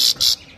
Shh, shh.